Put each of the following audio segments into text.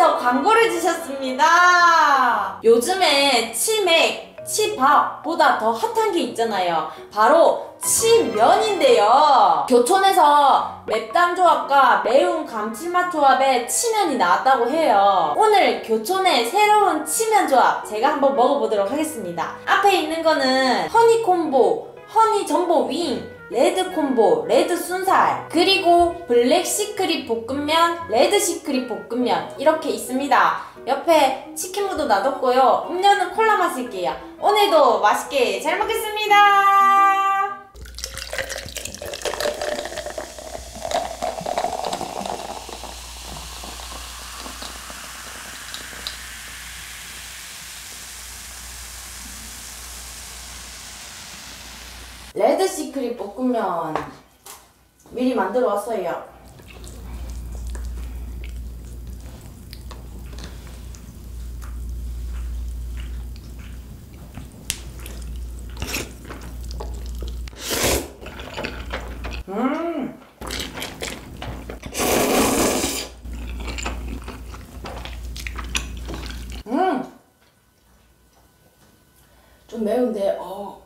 교촌에서 광고를 주셨습니다. 요즘에 치맥, 치밥보다 더 핫한 게 있잖아요. 바로 치면인데요. 교촌에서 맵단 조합과 매운 감칠맛 조합의 치면이 나왔다고 해요. 오늘 교촌의 새로운 치면 조합 제가 한번 먹어보도록 하겠습니다. 앞에 있는 거는 허니콤보, 허니 점보 윙, 레드 콤보, 레드 순살, 그리고 블랙 시크릿 볶음면, 레드 시크릿 볶음면 이렇게 있습니다. 옆에 치킨무도 놔뒀고요. 음료는 콜라 마실게요. 오늘도 맛있게 잘 먹겠습니다. 레드 시크릿 볶음면 미리 만들어 왔어요. 음. 음. 좀 매운데, 어.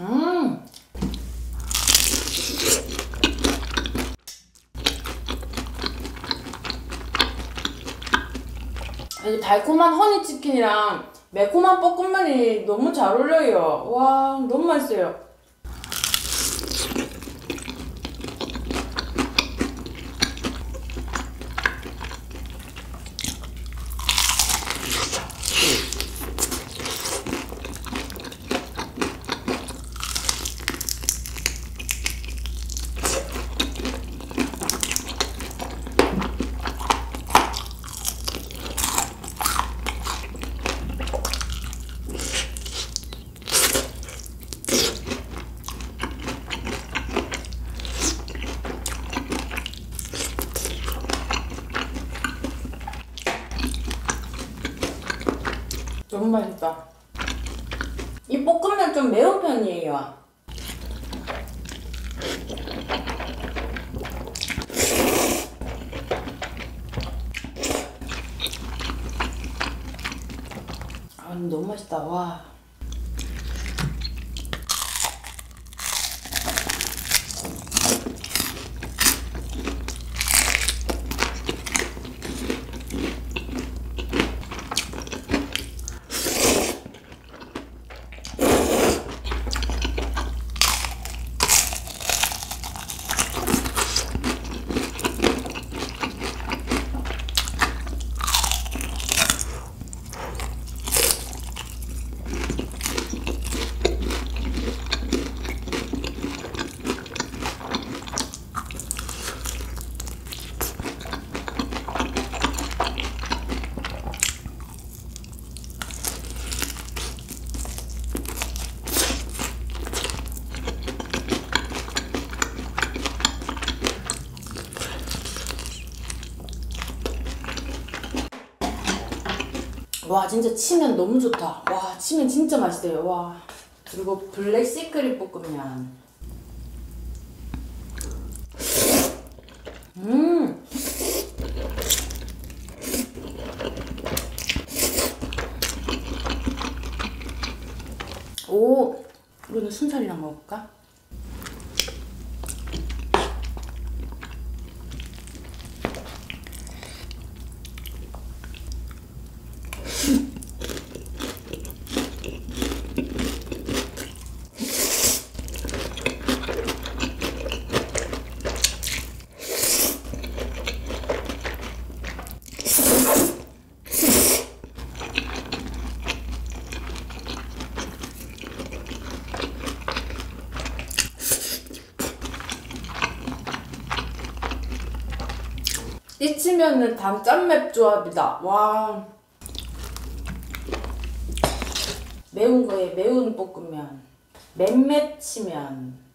음. 이 달콤한 허니치킨이랑 매콤한 볶음면이 너무 잘 어울려요. 와, 너무 맛있어요. 너무 맛있다. 이 볶음면 좀 매운 편이에요. 아, 너무 맛있다. 와. 와 진짜 치면 너무 좋다. 와 치면 진짜 맛있어요. 와 그리고 블랙 시크릿 볶음면. 음. 오 이거는 순살이랑 먹을까? 이 치면은 단 짠맵 조합이다. 와. 매운 거에 매운 볶음면. 맵맵 치면.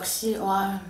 역시 와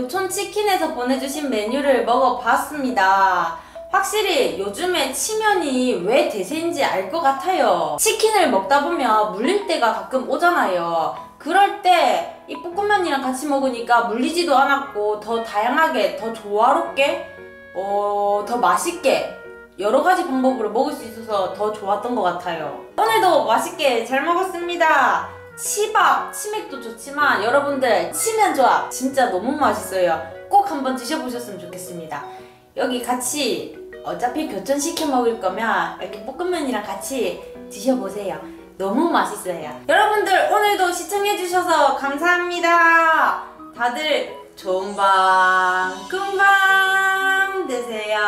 교촌 치킨에서 보내주신 메뉴를 먹어봤습니다. 확실히 요즘에 치면이 왜 대세인지 알 것 같아요. 치킨을 먹다 보면 물릴 때가 가끔 오잖아요. 그럴 때 이 볶음면이랑 같이 먹으니까 물리지도 않았고 더 다양하게 더 조화롭게 어, 더 맛있게 여러 가지 방법으로 먹을 수 있어서 더 좋았던 것 같아요. 오늘도 맛있게 잘 먹었습니다. 치밥, 치맥도 좋지만 여러분들 치면 조합 진짜 너무 맛있어요. 꼭 한번 드셔보셨으면 좋겠습니다. 여기 같이 어차피 교촌시켜 먹을 거면 여기 볶음면이랑 같이 드셔보세요. 너무 맛있어요. 여러분들 오늘도 시청해주셔서 감사합니다. 다들 좋은 밤, 금방 되세요.